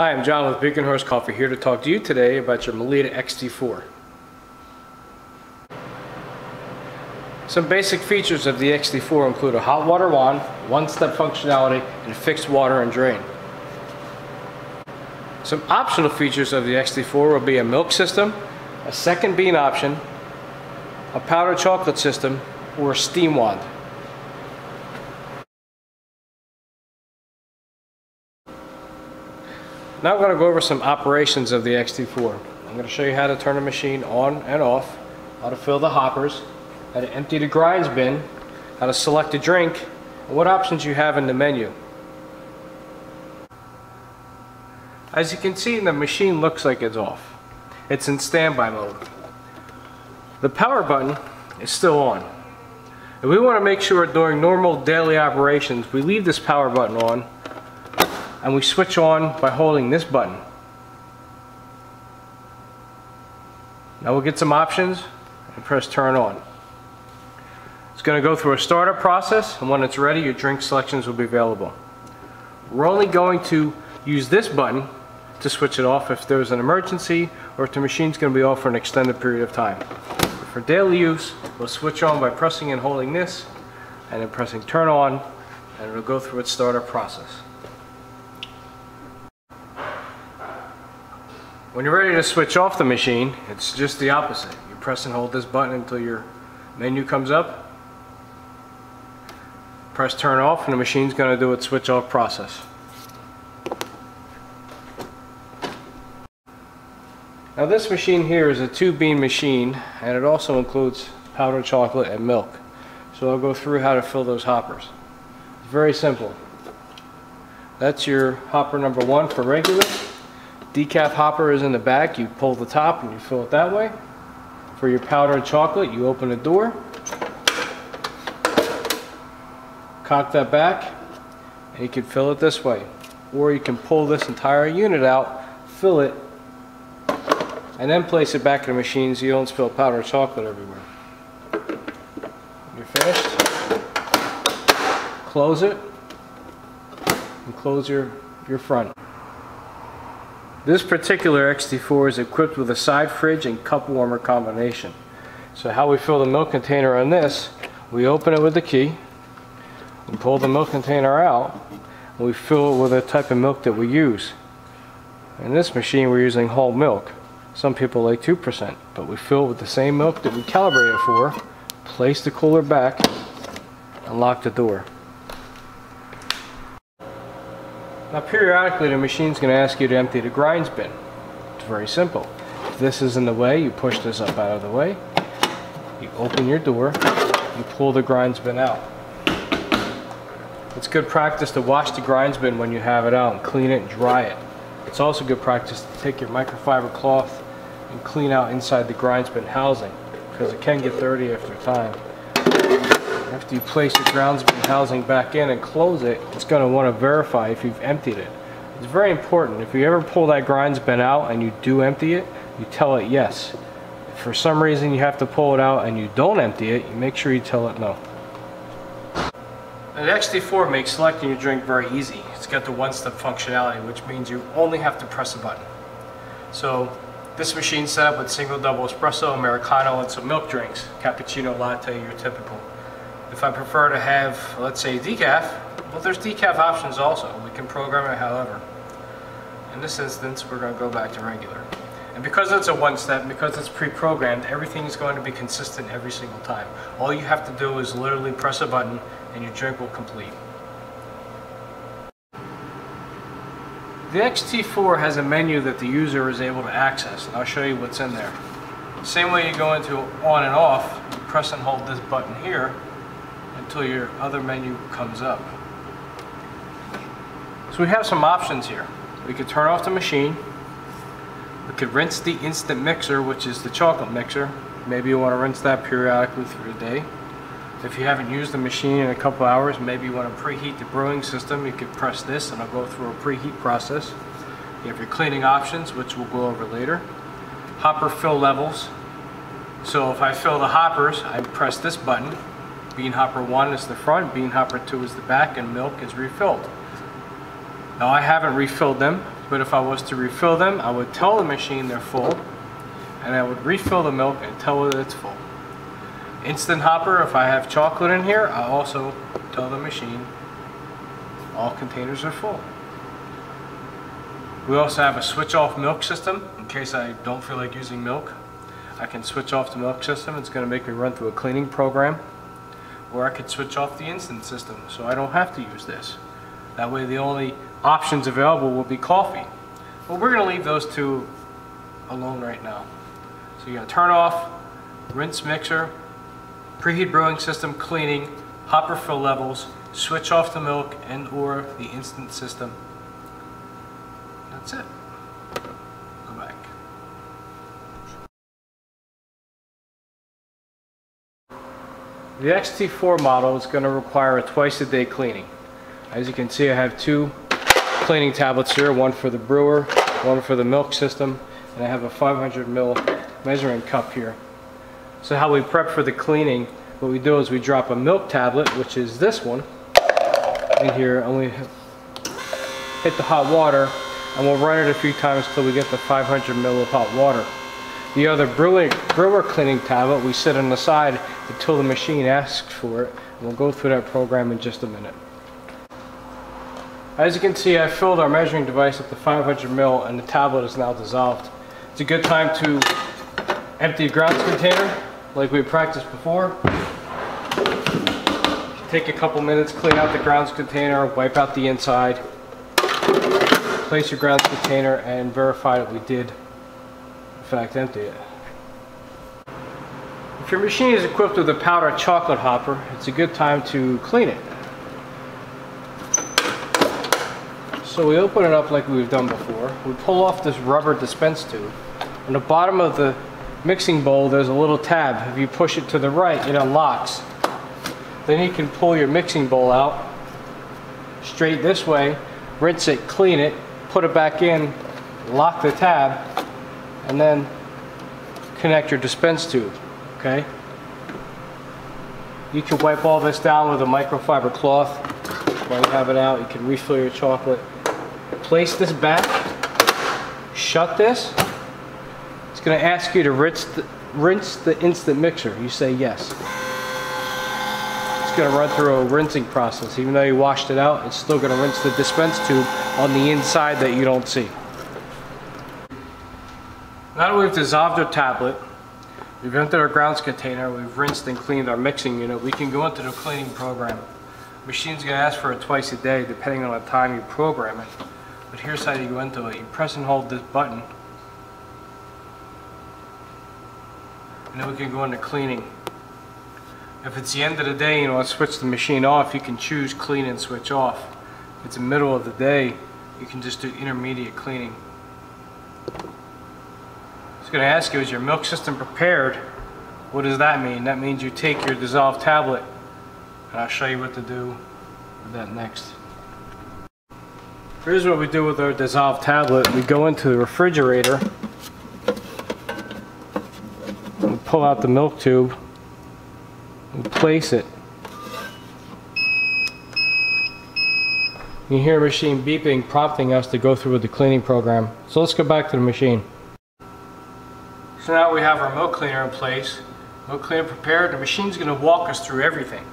Hi, I'm John with Beacon Horse Coffee here to talk to you today about your Melitta XT4. Some basic features of the XT4 include a hot water wand, one-step functionality, and fixed water and drain. Some optional features of the XT4 will be a milk system, a second bean option, a powdered chocolate system, or a steam wand. Now I'm going to go over some operations of the XT4. I'm going to show you how to turn the machine on and off, how to fill the hoppers, how to empty the grinds bin, how to select a drink, and what options you have in the menu. As you can see, the machine looks like it's off. It's in standby mode. The power button is still on. And we want to make sure during normal daily operations we leave this power button on and we switch on by holding this button. Now we'll get some options and press turn on. It's going to go through a startup process and when it's ready your drink selections will be available. We're only going to use this button to switch it off if there's an emergency or if the machine's going to be off for an extended period of time. For daily use, we'll switch on by pressing and holding this and then pressing turn on and it'll go through its startup process. When you're ready to switch off the machine, it's just the opposite. You press and hold this button until your menu comes up. Press turn off and the machine's going to do its switch off process. Now this machine here is a two bean machine and it also includes powdered chocolate and milk. So I'll go through how to fill those hoppers. Very simple. That's your hopper number one for regular. Decaf hopper is in the back. You pull the top and you fill it that way. For your powdered chocolate, you open the door, cock that back, and you can fill it this way. Or you can pull this entire unit out, fill it, and then place it back in the machine so you don't spill powdered chocolate everywhere. You're finished, close it, and close your, your front. This particular XT4 is equipped with a side fridge and cup warmer combination. So how we fill the milk container on this, we open it with the key, pull the milk container out, and we fill it with the type of milk that we use. In this machine we're using whole milk. Some people like 2%, but we fill it with the same milk that we calibrate it for, place the cooler back, and lock the door. Now periodically the machine's going to ask you to empty the grinds bin. It's very simple. If this is in the way, you push this up out of the way, you open your door, you pull the grinds bin out. It's good practice to wash the grinds bin when you have it out and clean it and dry it. It's also good practice to take your microfiber cloth and clean out inside the grinds bin housing because it can get dirty after time. After you place your grounds housing back in and close it, it's going to want to verify if you've emptied it. It's very important. If you ever pull that grinds bin out and you do empty it, you tell it yes. If for some reason you have to pull it out and you don't empty it, you make sure you tell it no. the XT4 makes selecting your drink very easy. It's got the one-step functionality, which means you only have to press a button. So this machine's set up with single double espresso, Americano, and some milk drinks. Cappuccino, latte, your typical. If I prefer to have, let's say, decaf, well, there's decaf options also. We can program it however. In this instance, we're going to go back to regular. And because it's a one-step, because it's pre-programmed, everything is going to be consistent every single time. All you have to do is literally press a button and your drink will complete. The XT4 has a menu that the user is able to access, and I'll show you what's in there. Same way you go into on and off, you press and hold this button here, until your other menu comes up. So we have some options here. We could turn off the machine. We could rinse the instant mixer, which is the chocolate mixer. Maybe you want to rinse that periodically through the day. If you haven't used the machine in a couple hours, maybe you want to preheat the brewing system, you could press this and it'll go through a preheat process. You have your cleaning options, which we'll go over later. Hopper fill levels. So if I fill the hoppers, I press this button Bean hopper 1 is the front, bean hopper 2 is the back, and milk is refilled. Now I haven't refilled them But if I was to refill them, I would tell the machine they're full, and I would refill the milk and tell it it's full. Instant hopper, if I have chocolate in here, I also tell the machine all containers are full. We also have a switch off milk system in case I don't feel like using milk. I can switch off the milk system. It's going to make me run through a cleaning program. Or I could switch off the instant system so I don't have to use this. That way the only options available will be coffee. But we're going to leave those two alone right now. So you're going to turn off, rinse mixer, preheat brewing system cleaning, hopper fill levels, switch off the milk and or the instant system. That's it. Go back. The XT4 model is going to require a twice a day cleaning. As you can see I have two cleaning tablets here, one for the brewer, one for the milk system, and I have a 500 ml measuring cup here. So how we prep for the cleaning, what we do is we drop a milk tablet, which is this one, in here and we hit the hot water and we'll run it a few times till we get the 500 ml of hot water. The other brewer, brewer cleaning tablet we sit on the side until the machine asks for it. We'll go through that program in just a minute. As you can see, I filled our measuring device up to 500 ml and the tablet is now dissolved. It's a good time to empty a grounds container like we practiced before. Take a couple minutes, clean out the grounds container, wipe out the inside, place your grounds container and verify that we did fact empty it. If your machine is equipped with a powdered chocolate hopper, it's a good time to clean it. So we open it up like we've done before. We pull off this rubber dispense tube. On the bottom of the mixing bowl there's a little tab. If you push it to the right it unlocks. Then you can pull your mixing bowl out straight this way, rinse it, clean it, put it back in, lock the tab, and then connect your dispense tube, okay? You can wipe all this down with a microfiber cloth while you have it out. You can refill your chocolate. Place this back, shut this. It's gonna ask you to rinse the, rinse the instant mixer. You say yes it's going to run through a rinsing process. Even though you washed it out, it's still going to rinse the dispense tube on the inside that you don't see. Now that we've dissolved our tablet, we've emptied our grounds container, we've rinsed and cleaned our mixing unit, we can go into the cleaning program. The machine's to ask for it twice a day depending on the time you program it. But here's how you go into it. You press and hold this button and then we can go into cleaning. If it's the end of the day and you want to switch the machine off, you can choose clean and switch off. If it's the middle of the day, you can just do intermediate cleaning. It's going to ask you, is your milk system prepared? What does that mean? That means you take your dissolved tablet, and I'll show you what to do with that next. Here's what we do with our dissolved tablet. We go into the refrigerator, pull out the milk tube, and place it. You hear a machine beeping, prompting us to go through with the cleaning program. So let's go back to the machine. So now we have our milk cleaner in place. Milk cleaner prepared. The machine's going to walk us through everything.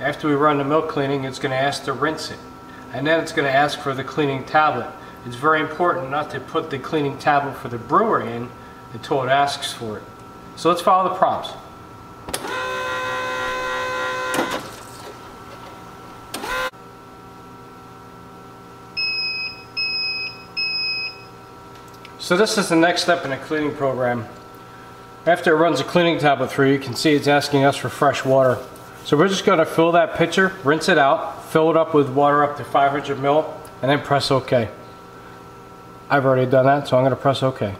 After we run the milk cleaning, it's going to ask to rinse it. And then it's going to ask for the cleaning tablet. It's very important not to put the cleaning tablet for the brewer in until it asks for it. So let's follow the prompts. So this is the next step in the cleaning program. After it runs a cleaning tablet through, you can see it's asking us for fresh water. So we're just going to fill that pitcher, rinse it out, fill it up with water up to 500 ml, and then press OK. I've already done that, so I'm going to press OK.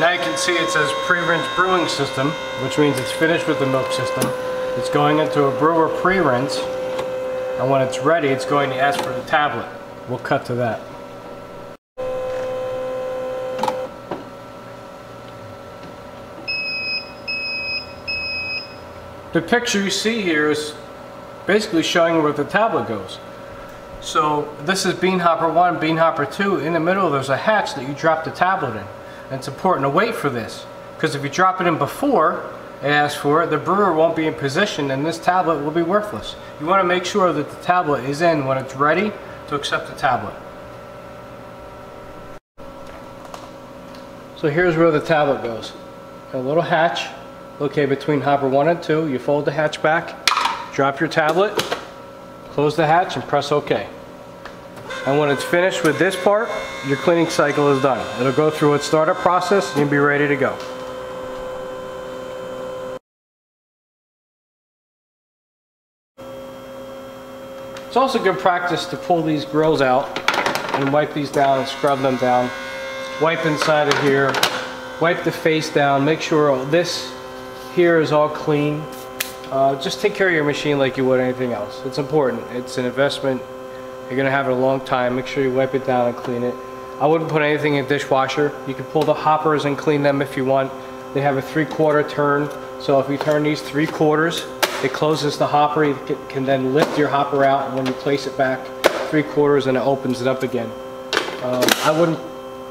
Now you can see it says pre-rinse brewing system, which means it's finished with the milk system. It's going into a brewer pre-rinse, and when it's ready, it's going to ask for the tablet. We'll cut to that. The picture you see here is basically showing where the tablet goes. So this is bean hopper 1, bean hopper 2. In the middle there's a hatch that you drop the tablet in. And it's important to wait for this because if you drop it in before it asks for it, the brewer won't be in position and this tablet will be worthless. You want to make sure that the tablet is in when it's ready to accept the tablet. So here's where the tablet goes. A little hatch located between hopper 1 and 2. You fold the hatch back, drop your tablet, close the hatch and press OK. And when it's finished with this part, your cleaning cycle is done. It'll go through its startup process and you'll be ready to go. It's also good practice to pull these grills out and wipe these down and scrub them down. Wipe inside of here, wipe the face down, make sure this here is all clean. Uh, just take care of your machine like you would anything else. It's important. It's an investment. You're gonna have it a long time. Make sure you wipe it down and clean it. I wouldn't put anything in a dishwasher. You can pull the hoppers and clean them if you want. They have a three quarter turn. So if you turn these three quarters, it closes the hopper. You can then lift your hopper out and when you place it back three quarters and it opens it up again. Um, I wouldn't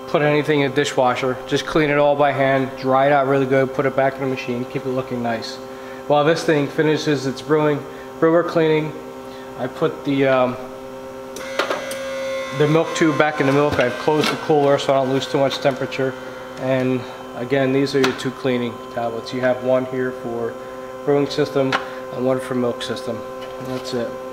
put anything in a dishwasher. Just clean it all by hand, dry it out really good, put it back in the machine, keep it looking nice. While this thing finishes its brewing, brewer cleaning, I put the um, the milk tube back in the milk. I've closed the cooler so I don't lose too much temperature. And again, these are your two cleaning tablets. You have one here for brewing system and one for milk system. And that's it.